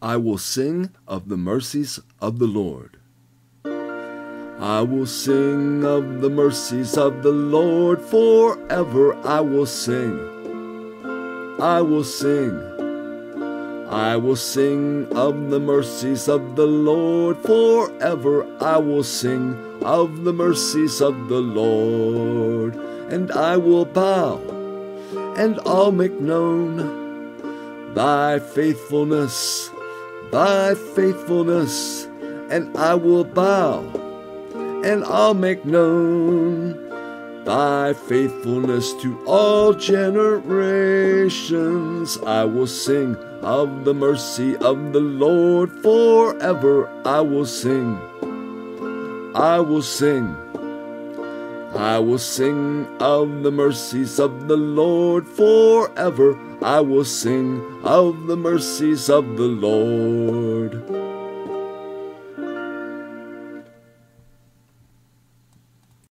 I will sing of the mercies of the Lord. I will sing of the mercies of the Lord forever. I will sing. I will sing. I will sing of the mercies of the Lord forever. I will sing of the mercies of the Lord. And I will bow and I'll make known thy faithfulness, thy faithfulness. And I will bow and I'll make known thy faithfulness to all generations. I will sing of the mercy of the Lord forever. I will sing. I will sing. I will sing of the mercies of the Lord forever. I will sing of the mercies of the Lord.